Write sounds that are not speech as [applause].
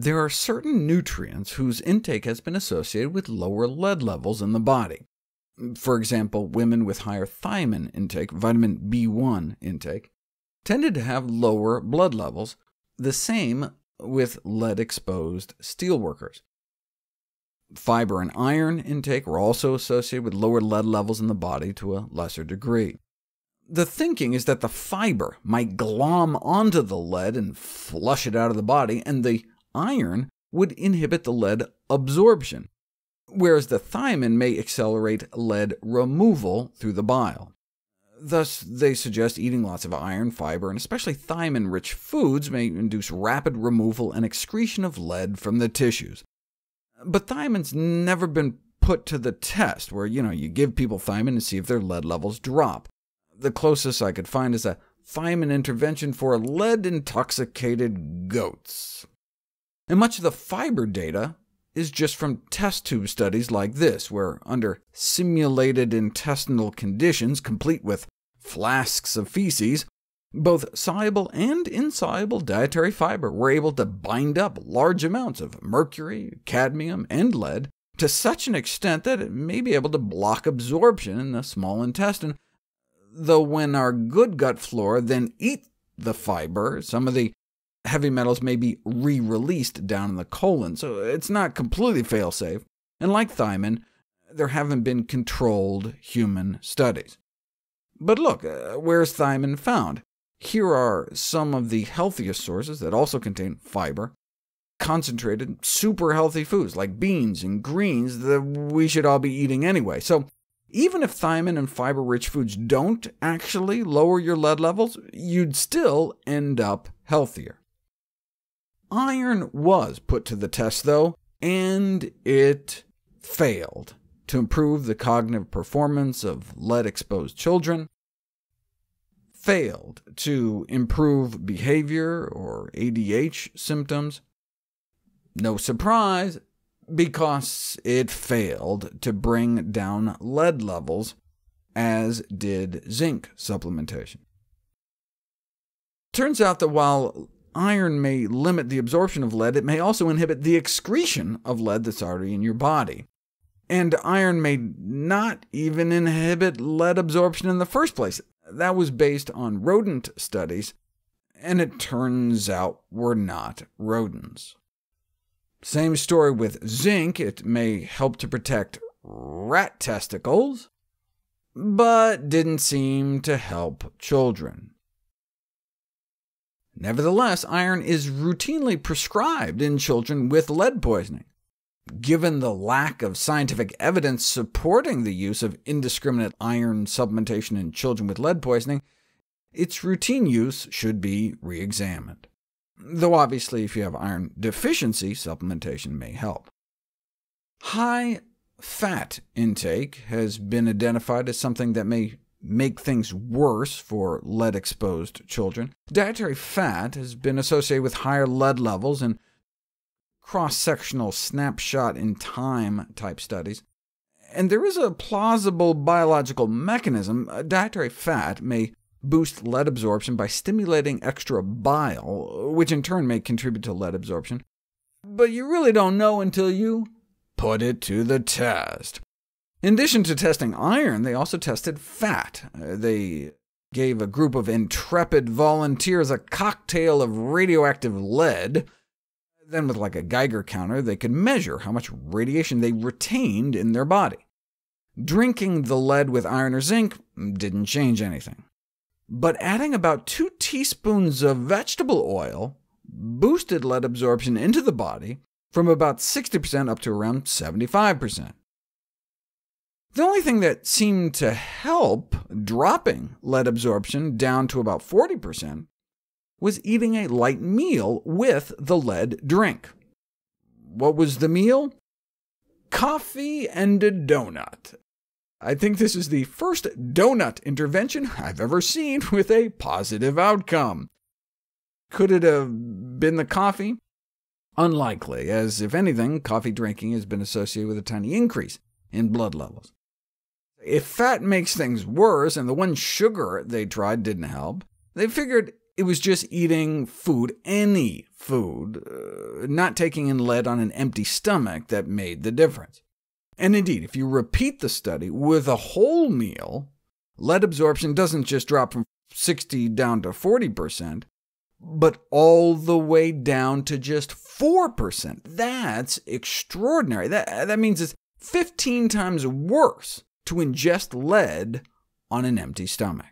There are certain nutrients whose intake has been associated with lower lead levels in the body. For example, women with higher thiamine intake, vitamin B1 intake, tended to have lower blood levels, the same with lead-exposed steelworkers. Fiber and iron intake were also associated with lower lead levels in the body to a lesser degree. The thinking is that the fiber might glom onto the lead and flush it out of the body, and the iron would inhibit the lead absorption, whereas the thiamine may accelerate lead removal through the bile. Thus, they suggest eating lots of iron, fiber, and especially thiamine-rich foods may induce rapid removal and excretion of lead from the tissues. But thiamine's never been put to the test, where you know you give people thiamine and see if their lead levels drop. The closest I could find is a thiamine intervention for lead-intoxicated goats. And much of the fiber data is just from test tube studies like this, where under simulated intestinal conditions, complete with flasks of feces, both soluble and insoluble dietary fiber were able to bind up large amounts of mercury, cadmium, and lead to such an extent that it may be able to block absorption in the small intestine, though when our good gut flora then eat the fiber, some of the heavy metals may be re-released down in the colon, so it's not completely fail-safe. And like thiamine, there haven't been controlled human studies. But look, uh, where's thiamine found? Here are some of the healthiest sources that also contain fiber, concentrated, super healthy foods like beans and greens that we should all be eating anyway. So even if thiamine and fiber-rich foods don't actually lower your lead levels, you'd still end up healthier. Iron was put to the test, though, and it failed to improve the cognitive performance of lead-exposed children, failed to improve behavior or ADH symptoms. No surprise, because it failed to bring down lead levels, as did zinc supplementation. Turns out that while iron may limit the absorption of lead, it may also inhibit the excretion of lead that's already in your body. And iron may not even inhibit lead absorption in the first place. That was based on rodent studies, and it turns out we're not rodents. Same story with zinc. It may help to protect rat testicles, but didn't seem to help children. Nevertheless, iron is routinely prescribed in children with lead poisoning. Given the lack of scientific evidence supporting the use of indiscriminate iron supplementation in children with lead poisoning, its routine use should be re-examined. Though obviously if you have iron deficiency, supplementation may help. High fat intake has been identified as something that may make things worse for lead-exposed children. Dietary fat has been associated with higher lead levels in cross-sectional snapshot in time type studies. And there is a plausible biological mechanism. Uh, dietary fat may boost lead absorption by stimulating extra bile, which in turn may contribute to lead absorption. But you really don't know until you put it to the test. In addition to testing iron, they also tested fat. Uh, they gave a group of intrepid volunteers a cocktail of radioactive lead. Then with like a Geiger counter, they could measure how much radiation they retained in their body. Drinking the lead with iron or zinc didn't change anything. But adding about two teaspoons of vegetable oil boosted lead absorption into the body from about 60% up to around 75%. The only thing that seemed to help dropping lead absorption down to about 40% was eating a light meal with the lead drink. What was the meal? Coffee and a donut. I think this is the first donut intervention I've ever seen [laughs] with a positive outcome. Could it have been the coffee? Unlikely, as if anything, coffee drinking has been associated with a tiny increase in blood levels. If fat makes things worse, and the one sugar they tried didn't help, they figured it was just eating food, any food, uh, not taking in lead on an empty stomach that made the difference. And indeed, if you repeat the study with a whole meal, lead absorption doesn't just drop from 60 down to 40%, but all the way down to just 4%. That's extraordinary. That, that means it's 15 times worse to ingest lead on an empty stomach.